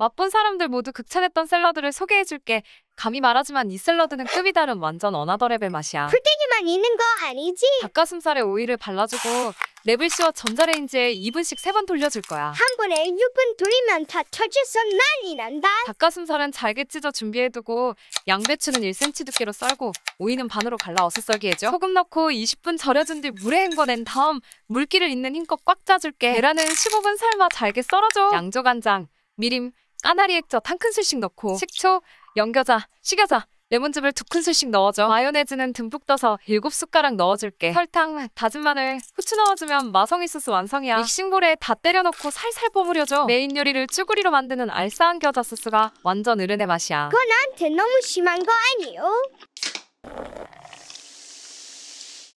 맛본 사람들 모두 극찬했던 샐러드를 소개해줄게. 감히 말하지만 이 샐러드는 급이 다른 완전 another level 맛이야. 풀떼기만 있는 거 아니지? 닭가슴살에 오일을 발라주고 랩을 씌워 전자레인지에 2분씩 3번 돌려줄 거야. 한 번에 6분 돌리면 다 터져서 난리 난다. 닭가슴살은 잘게 찢어 준비해두고 양배추는 1cm 두께로 썰고 오이는 반으로 갈라 어슷 썰기 해줘. 소금 넣고 20분 절여준 뒤 물에 헹궈낸 다음 물기를 있는 힘껏 꽉 짜줄게. 계란은 15분 삶아 잘게 썰어줘. 양조간장, 미림, 까나리 액젓 한 큰술씩 넣고 식초, 연겨자, 식여자, 레몬즙을 두 큰술씩 넣어줘. 마요네즈는 듬뿍 떠서 7숟가락 넣어줄게. 설탕, 다진 마늘, 후추 넣어주면 마성의 소스 완성이야. mixing bowl에 다 때려 넣고 살살 버무려줘. 메인 요리를 쭈구리로 만드는 알싸한 겨자 소스가 완전 어른의 맛이야. 그거 나한테 너무 심한 거 아니요?